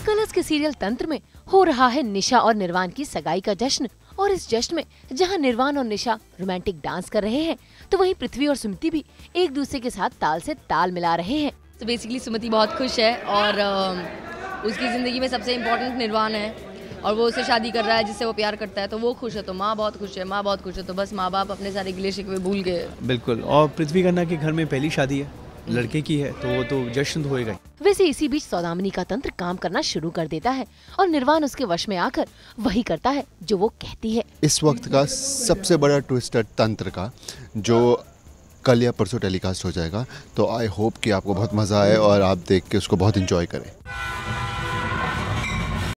Colours के serial तंत्र में हो रहा है निशा और निर्वाण की सगाई का जश्न। और इस जश्न में जहाँ निर्वाण और निशा रोमांटिक डांस कर रहे हैं तो वहीं पृथ्वी और सुमति भी एक दूसरे के साथ ताल से ताल मिला रहे हैं। तो बेसिकली सुमति बहुत खुश है और उसकी ज़िंदगी में सबसे इम्पोर्टेंट निर्वाण है। और वो उससे शादी कर रहा है जिससे वो प्यार करता है तो वो खुश है तो माँ बहुत खुश है माँ बहुत खुश है तो बस माँ बाप अपने सारे गिले शिकवे भूल गए। बिल्कुल। और पृथ्वी खन्ना के घर में पहली शादी है लड़के की है तो वो तो जश्न तो होएगा ही। वैसे इसी बीच सौदामिनी का तंत्र काम करना शुरू कर देता है और निर्वाण उसके वश में आकर वही करता है जो वो कहती है। इस वक्त का सबसे बड़ा ट्विस्टर तंत्र का, जो कल या परसों टेलीकास्ट हो जाएगा तो आई होप कि आपको बहुत मज़ा आए और आप देख के उसको बहुत इंजॉय करें।